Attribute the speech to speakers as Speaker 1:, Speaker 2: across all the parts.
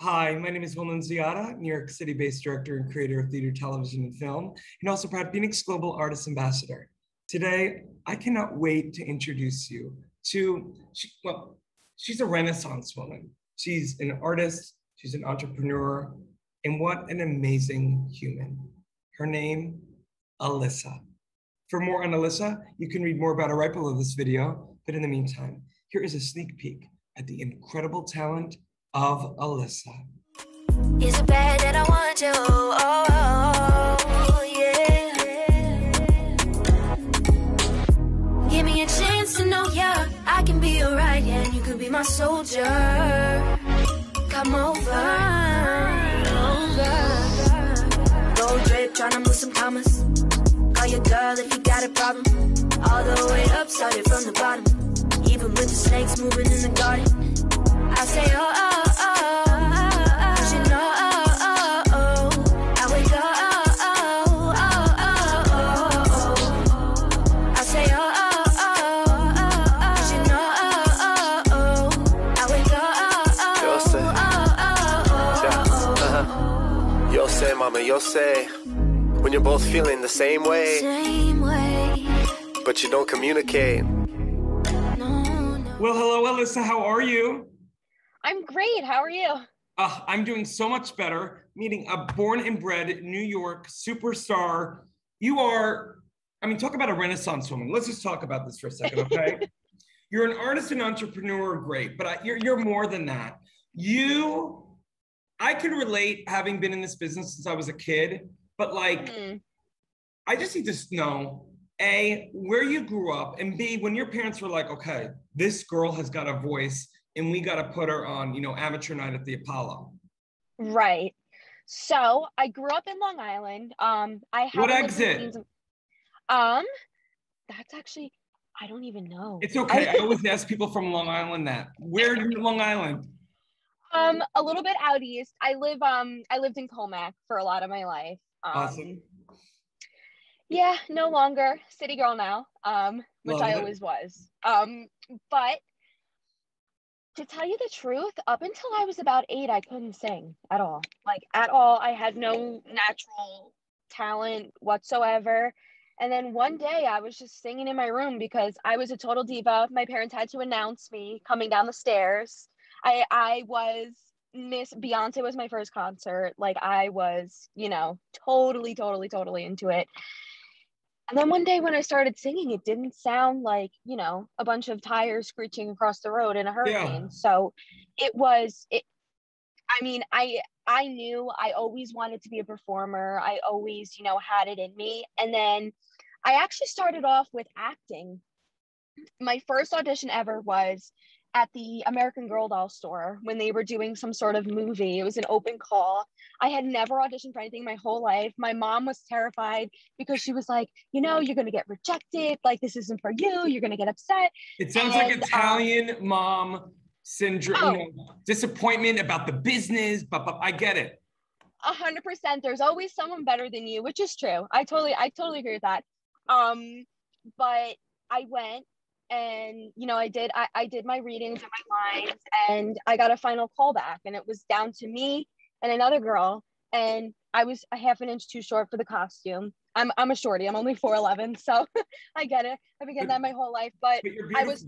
Speaker 1: Hi, my name is Will Nunziata, New York City-based director and creator of theater, television, and film, and also proud FENIX Global Artist Ambassador. Today, I cannot wait to introduce you to, she, well, she's a Renaissance woman. She's an artist, she's an entrepreneur, and what an amazing human. Her name, Alissa. For more on Alissa, you can read more about her right below this video, but in the meantime, here is a sneak peek at the incredible talent of Alissa. Is it bad that I want you? Oh, oh, yeah. Give me a chance to know, yeah, I can be alright, yeah, and you could be my soldier. Come over, over. Gold drip, tryna move some commas. Call your girl if you got a problem. All the way up, started from the bottom. Even with the snakes moving in the garden. I say, uh uh uh I know uh uh oh, I wake up I say uh uh oh.
Speaker 2: I should uh uh uh oh I wake up
Speaker 3: uh Yo say mama, you'll say when you're both feeling the same way,
Speaker 1: same way.
Speaker 3: but you don't communicate.
Speaker 1: No, no. Well, hello, Alissa. How are you?
Speaker 2: I'm great. How are you?
Speaker 1: Uh, I'm doing so much better. Meeting a born and bred New York superstar. You are, I mean, talk about a Renaissance woman. Let's just talk about this for a second, okay? you're an artist and entrepreneur, great, but I, you're, you're more than that. You I can relate having been in this business since I was a kid, but like, mm-hmm. I just need to know A, where you grew up, and B, when your parents were like, okay, this girl has got a voice and we got to put her on, you know, amateur night at the Apollo.
Speaker 2: Right. So I grew up in Long Island. Um, I
Speaker 1: what exit?
Speaker 2: um, that's actually I don't even know.
Speaker 1: It's okay. I, always ask people from Long Island that. Where in Long Island?
Speaker 2: Um, a little bit out east. I live um I lived in Commack for a lot of my life. Um,
Speaker 1: awesome.
Speaker 2: Yeah, no longer city girl now. Um, which Love I it. always was. Um, but to tell you the truth, up until I was about eight, I couldn't sing at all. Like at all. I had no natural talent whatsoever. And then one day I was just singing in my room because I was a total diva. My parents had to announce me coming down the stairs. I I was Miss Beyonce was my first concert. Like I was, you know, totally, totally, totally into it. And then one day when I started singing, it didn't sound like, you know, a bunch of tires screeching across the road in a hurricane. Yeah. So it was it I mean, I I knew I always wanted to be a performer. I always, you know, had it in me. And then I actually started off with acting. My first audition ever was at the American Girl doll store when they were doing some sort of movie. It was an open call. I had never auditioned for anything my whole life. My mom was terrified because she was like, you know, you're going to get rejected. Like, this isn't for you. You're going to get upset.
Speaker 1: It sounds and, like um, Italian um, mom syndrome, oh, you know, disappointment about the business, but, but I get it.
Speaker 2: A hundred percent. There's always someone better than you, which is true. I totally, I totally agree with that. Um, but I went and you know i did I, I did my readings and my lines and i got a final call back and it was down to me and another girl and i was a half an inch too short for the costume. I'm, I'm a shorty i'm only 4'11 so i get it. I've been getting that my whole life but, but i was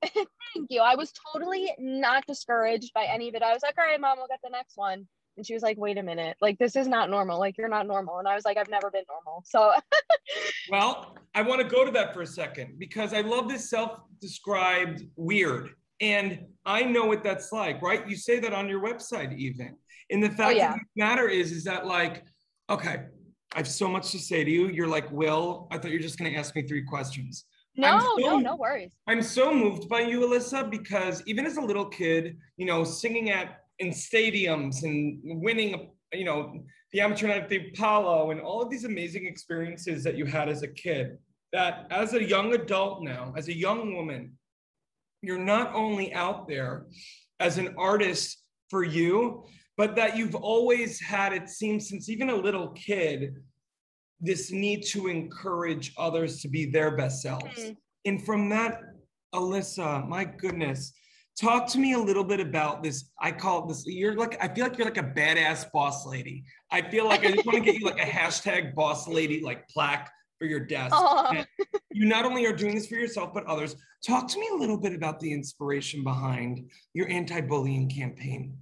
Speaker 2: thank you. I was totally not discouraged by any of it. I was like all right mom we'll get the next one and she was like, wait a minute, like this is not normal. Like you're not normal. And I was like, I've never been normal. So
Speaker 1: well, I want to go to that for a second because I love this self-described weird. And I know what that's like, right? You say that on your website even. And the fact oh, yeah. of the matter is, is that like, okay, I have so much to say to you. You're like, Will, I thought you're just gonna ask me three questions.
Speaker 2: No, so, no, no worries.
Speaker 1: I'm so moved by you, Alissa, because even as a little kid, you know, singing at in stadiums and winning, you know, the amateur night at the Apollo and all of these amazing experiences that you had as a kid. That as a young adult now, as a young woman, you're not only out there as an artist for you, but that you've always had, it seems, since even a little kid, this need to encourage others to be their best selves. Mm-hmm. And from that, Alissa, my goodness, talk to me a little bit about this. I call this, you're like, I feel like you're like a badass boss lady. I feel like I just want to get you like a hashtag boss lady, like plaque for your desk. you not only are doing this for yourself, but others. Talk to me a little bit about the inspiration behind your anti bullying campaign.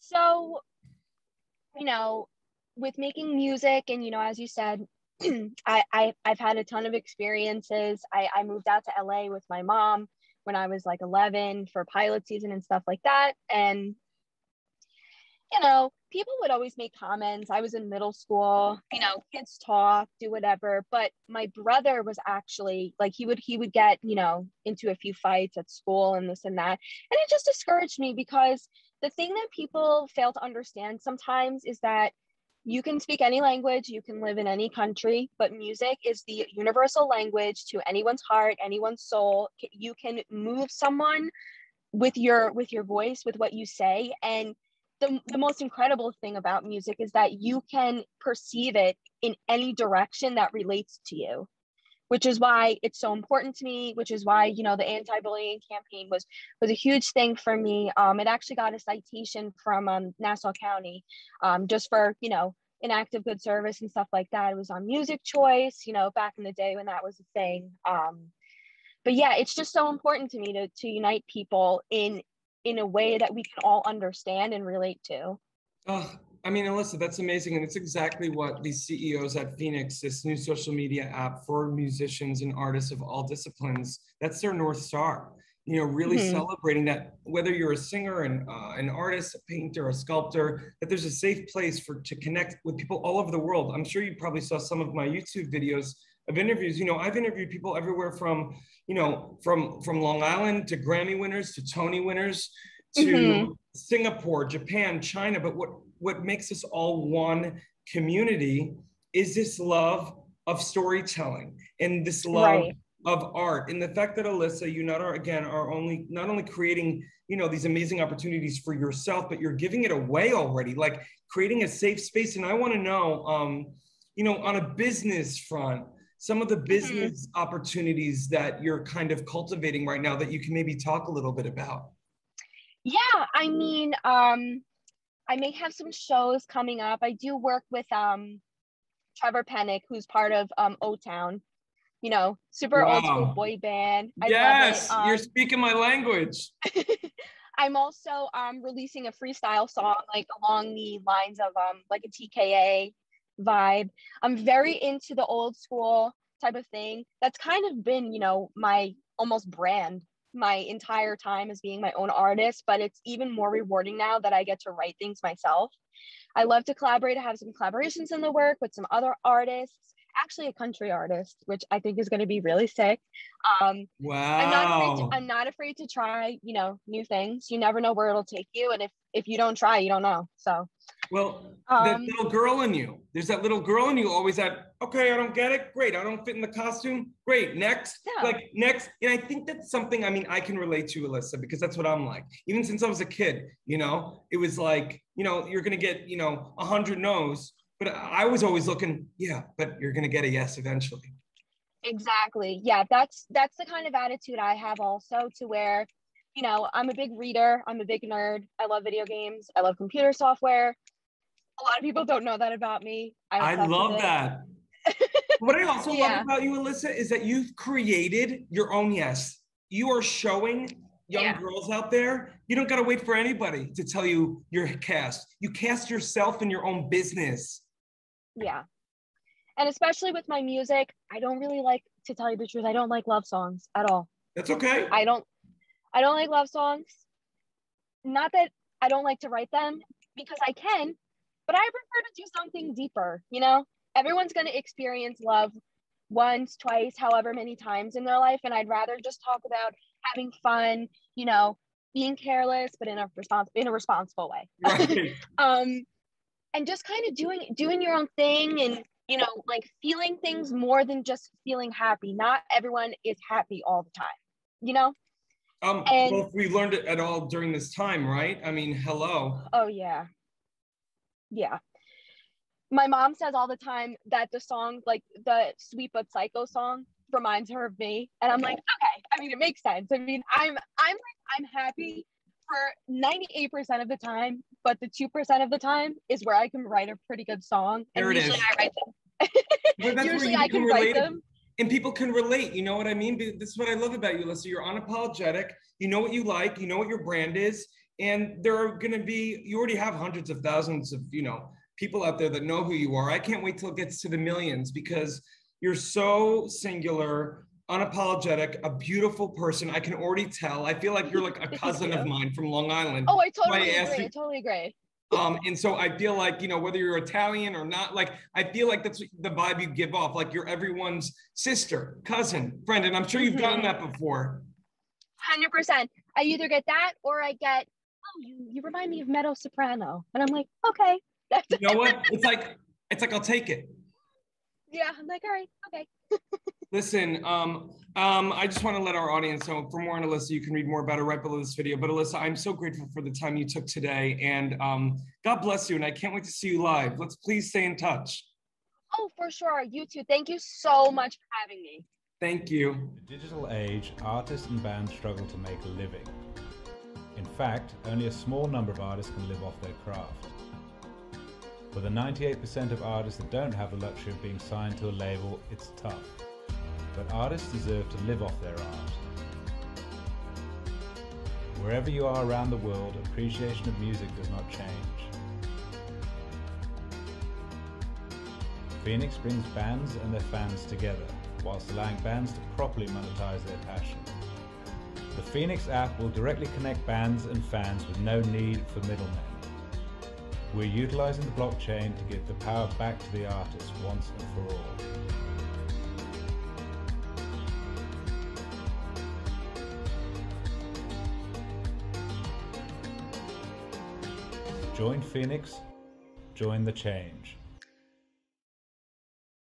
Speaker 2: So, you know, with making music, and, you know, as you said, I, I, have had a ton of experiences. I, I moved out to LA with my mom when I was like 11 for pilot season and stuff like that. And, you know, people would always make comments. I was in middle school, you know, kids talk, do whatever. But my brother was actually like he would he would get, you know, into a few fights at school and this and that. And it just discouraged me because the thing that people fail to understand sometimes is that you can speak any language, you can live in any country, but music is the universal language to anyone's heart, anyone's soul. You can move someone with your with your voice, with what you say, and the, the most incredible thing about music is that you can perceive it in any direction that relates to you which is why it's so important to me which is why you know the anti-bullying campaign was was a huge thing for me. Um, it actually got a citation from um, nassau county um, just for you know an act of good service and stuff like that. It was on music choice you know back in the day when that was a thing. Um, but yeah it's just so important to me to, to unite people in in a way that we can all understand and relate to.
Speaker 1: Oh, I mean, Alyssa, that's amazing. And it's exactly what these CEOs at FENIX, this new social media app for musicians and artists of all disciplines, that's their North Star. You know, really mm-hmm. celebrating that whether you're a singer, and uh, an artist, a painter, a sculptor, that there's a safe place for to connect with people all over the world. I'm sure you probably saw some of my YouTube videos of interviews. You know, I've interviewed people everywhere from, you know, from from Long Island to Grammy winners to Tony winners to mm-hmm. Singapore, Japan, China. But what what makes us all one community is this love of storytelling and this love right. of art and the fact that alissa you not are again are only not only creating you know these amazing opportunities for yourself but you're giving it away already like creating a safe space and i want to know um you know on a business front some of the mm-hmm. business mm-hmm. opportunities that you're kind of cultivating right now that you can maybe talk a little bit about
Speaker 2: yeah i mean um I may have some shows coming up. I do work with um, Trevor Penick, who's part of um, O Town. You know, super wow. old school boy band.
Speaker 1: I yes, um, you're speaking my language.
Speaker 2: I'm also um, releasing a freestyle song like along the lines of um, like a TKA vibe. I'm very into the old school type of thing. That's kind of been, you know, my almost brand my entire time as being my own artist, but it's even more rewarding now that I get to write things myself. I love to collaborate. I have some collaborations in the work with some other artists, actually a country artist, which I think is going to be really sick. Um,
Speaker 1: wow.
Speaker 2: I'm not, afraid to, I'm not afraid to try, you know, new things. You never know where it'll take you. And if, if you don't try, you don't know. So
Speaker 1: well, um, that little girl in you. There's that little girl in you always that, okay, I don't get it. Great. I don't fit in the costume. Great. Next. Yeah. Like next. And I think that's something, I mean, I can relate to, Alissa, because that's what I'm like. Even since I was a kid, you know, it was like, you know, you're going to get, you know, a hundred no's, but I was always looking, yeah, but you're going to get a yes eventually.
Speaker 2: Exactly. Yeah. That's, that's the kind of attitude I have also to where, you know, I'm a big reader. I'm a big nerd. I love video games. I love computer software a lot of people don't know that about me.
Speaker 1: I, I love that. what I also yeah. love about you, Alissa, is that you've created your own yes. You are showing young yeah. girls out there, you don't got to wait for anybody to tell you you're cast. You cast yourself in your own business.
Speaker 2: Yeah. And especially with my music, I don't really like to tell you the truth. I don't like love songs at all.
Speaker 1: That's okay.
Speaker 2: I don't I don't like love songs. Not that I don't like to write them because I can, but I prefer to do something deeper, you know? Everyone's going to experience love once, twice, however many times in their life. And I'd rather just talk about having fun, you know, being careless, but in a respons- in a responsible way. Right. um, and just kind of doing doing your own thing and you know, like feeling things more than just feeling happy. Not everyone is happy all the time, you know?
Speaker 1: Um, and, well, we learned it at all during this time, right? I mean, hello.
Speaker 2: Oh yeah yeah my mom says all the time that the song like the sweet but psycho song reminds her of me and i'm like okay i mean it makes sense i mean i'm i'm like I'm happy for 98% of the time, but the 2% of the time is where I can write a pretty good song. And
Speaker 1: There it
Speaker 2: usually
Speaker 1: is.
Speaker 2: I write them.
Speaker 1: That's where
Speaker 2: usually
Speaker 1: you
Speaker 2: I can
Speaker 1: can
Speaker 2: write them.
Speaker 1: and people can relate you know what i mean this is what i love about you Alissa. you're unapologetic you know what you like you know what your brand is and there are going to be you already have hundreds of thousands of you know people out there that know who you are i can't wait till it gets to the millions because you're so singular unapologetic a beautiful person i can already tell i feel like you're like a cousin of mine from long island
Speaker 2: Oh, I
Speaker 1: I
Speaker 2: totally
Speaker 1: asked
Speaker 2: agree.
Speaker 1: you-
Speaker 2: I totally agree.
Speaker 1: um, and so I feel like, you know, whether you're Italian or not, like, I feel like that's the vibe you give off. Like you're everyone's sister, cousin, friend. And I'm sure you've gotten that before.
Speaker 2: 100%. I either get that or I get, oh, you, you remind me of Meadow Soprano. And I'm like, okay.
Speaker 1: You know what? It's like, it's like, I'll take it.
Speaker 2: Yeah, I'm like, all right, okay.
Speaker 1: Listen, um, um, I just want to let our audience know for more on Alissa, you can read more about her right below this video. But Alissa, I'm so grateful for the time you took today. And um, God bless you. And I can't wait to see you live. Let's please stay in touch.
Speaker 2: Oh, for sure. You too. Thank you so much for having me.
Speaker 1: Thank you.
Speaker 4: In the digital age, artists and bands struggle to make a living. In fact, only a small number of artists can live off their craft. For the 98% of artists that don't have the luxury of being signed to a label, it's tough. But artists deserve to live off their art. Wherever you are around the world, appreciation of music does not change. FENIX brings bands and their fans together, whilst allowing bands to properly monetize their passion. The FENIX app will directly connect bands and fans with no need for middlemen. We're utilizing the blockchain to give the power back to the artist once and for all. Join FENIX, join the change.